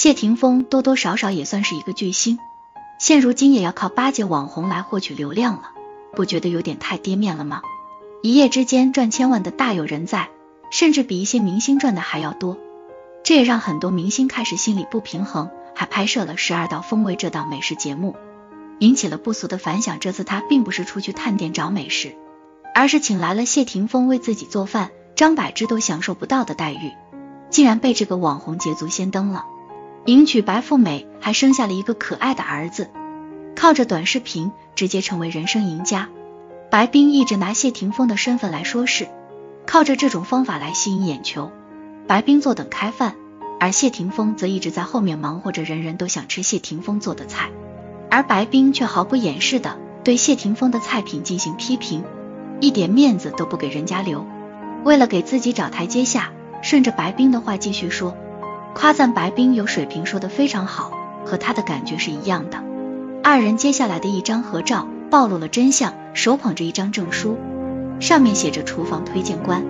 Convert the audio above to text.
谢霆锋多多少少也算是一个巨星，现如今也要靠巴结网红来获取流量了，不觉得有点太跌面了吗？一夜之间赚千万的大有人在，甚至比一些明星赚的还要多，这也让很多明星开始心理不平衡，还拍摄了《十二道风味》这档美食节目，引起了不俗的反响。这次他并不是出去探店找美食，而是请来了谢霆锋为自己做饭，张柏芝都享受不到的待遇，竟然被这个网红捷足先登了。迎娶白富美，还生下了一个可爱的儿子，靠着短视频直接成为人生赢家。白冰一直拿谢霆锋的身份来说事，靠着这种方法来吸引眼球。白冰坐等开饭，而谢霆锋则一直在后面忙活着，人人都想吃谢霆锋做的菜，而白冰却毫不掩饰的对谢霆锋的菜品进行批评，一点面子都不给人家留。为了给自己找台阶下，顺着白冰的话继续说。夸赞白冰有水平，说的非常好，和他的感觉是一样的。二人接下来的一张合照暴露了真相，手捧着一张证书，上面写着厨房推荐官。